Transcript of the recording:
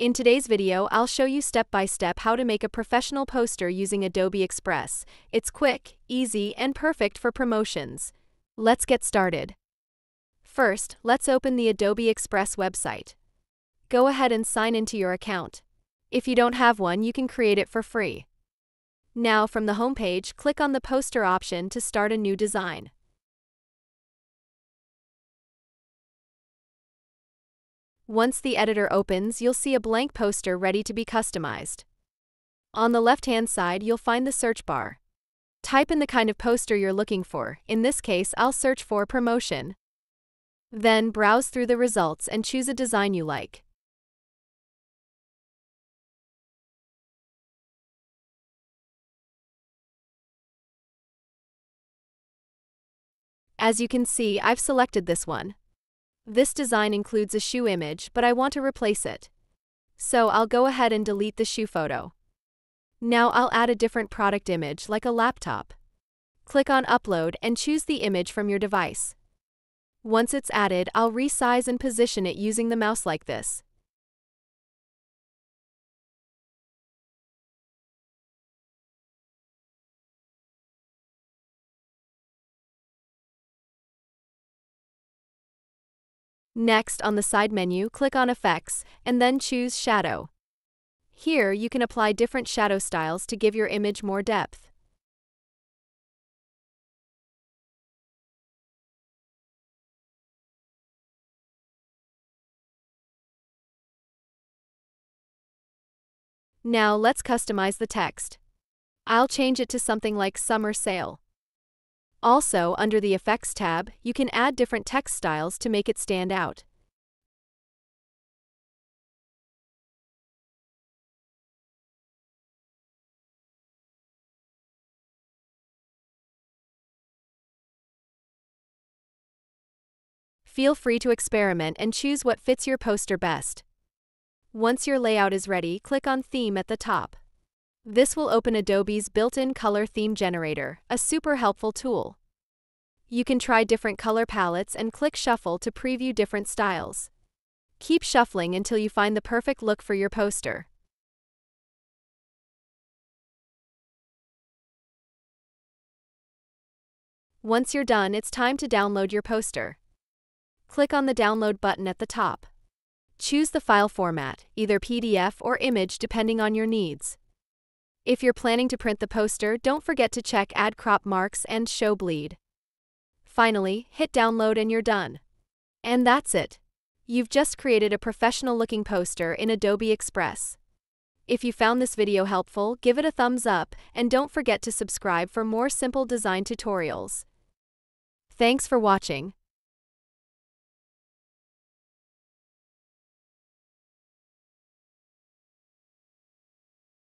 In today's video, I'll show you step by step how to make a professional poster using Adobe Express. It's quick, easy, and perfect for promotions. Let's get started. First, let's open the Adobe Express website. Go ahead and sign into your account. If you don't have one, you can create it for free. Now, from the homepage, click on the poster option to start a new design. Once the editor opens, you'll see a blank poster ready to be customized. On the left-hand side, you'll find the search bar. Type in the kind of poster you're looking for. In this case, I'll search for promotion. Then browse through the results and choose a design you like. As you can see, I've selected this one. This design includes a shoe image, but I want to replace it. So I'll go ahead and delete the shoe photo. Now I'll add a different product image, like a laptop. Click on Upload and choose the image from your device. Once it's added, I'll resize and position it using the mouse like this. Next, on the side menu, click on Effects, and then choose Shadow. Here, you can apply different shadow styles to give your image more depth. Now let's customize the text. I'll change it to something like Summer Sale. Also, under the Effects tab, you can add different text styles to make it stand out. Feel free to experiment and choose what fits your poster best. Once your layout is ready, click on Theme at the top. This will open Adobe's built-in color theme generator, a super helpful tool. You can try different color palettes and click Shuffle to preview different styles. Keep shuffling until you find the perfect look for your poster. Once you're done, it's time to download your poster. Click on the Download button at the top. Choose the file format, either PDF or image depending on your needs. If you're planning to print the poster, don't forget to check Add Crop Marks and Show Bleed. Finally, hit download and you're done. And that's it. You've just created a professional looking poster in Adobe Express. If you found this video helpful, give it a thumbs up and don't forget to subscribe for more simple design tutorials. Thanks for watching.